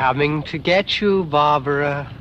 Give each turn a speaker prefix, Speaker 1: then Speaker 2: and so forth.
Speaker 1: coming to get you, Barbara.